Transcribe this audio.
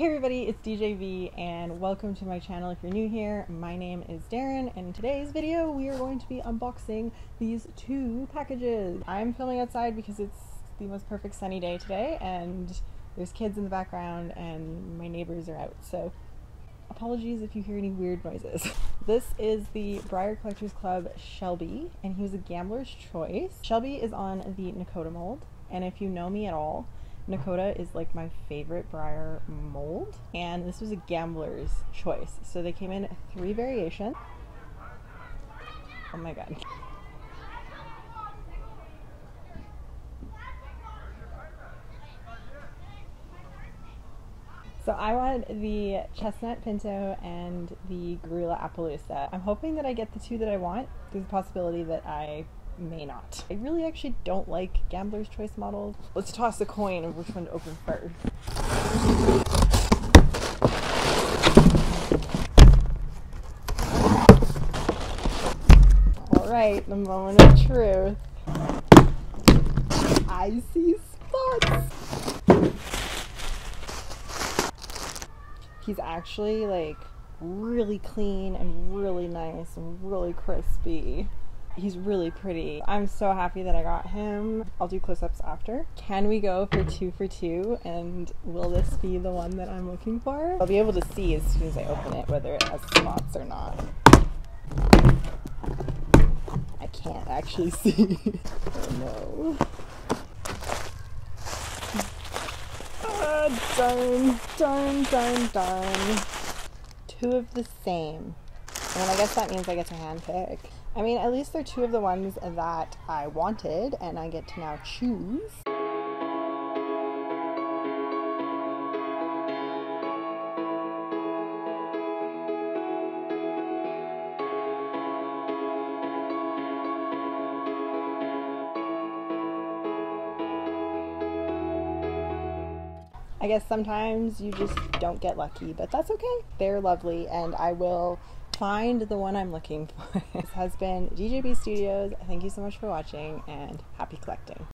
Hey everybody, it's DeeJayBe and welcome to my channel if you're new here. My name is Darynn and in today's video we are going to be unboxing these two packages. I'm filming outside because it's the most perfect sunny day today and there's kids in the background and my neighbors are out so apologies if you hear any weird noises. this is the Breyer Collectors Club Shelby and he was a gambler's choice. Shelby is on the Nakota mold and if you know me at all Nakota is like my favorite Breyer mold, and this was a gambler's choice. So they came in three variations. Oh my god. So I want the chestnut pinto and the grulla appaloosa. I'm hoping that I get the two that I want. There's a possibility that I may not. I really actually don't like gambler's choice models. Let's toss a coin of which one to open first. Alright, the moment of truth. I see spots! He's actually like really clean and really nice and really crispy. He's really pretty. I'm so happy that I got him. I'll do close-ups after. Can we go for two for two? And will this be the one that I'm looking for? I'll be able to see as soon as I open it whether it has spots or not. I can't actually see. oh no. Ah, darn, darn, darn, darn. Two of the same. And I guess that means I get to hand pick. I mean, at least they're two of the ones that I wanted, and I get to now choose. I guess sometimes you just don't get lucky, but that's okay. They're lovely, and I will find the one I'm looking for. this has been DeeJayBe Studios. Thank you so much for watching and happy collecting.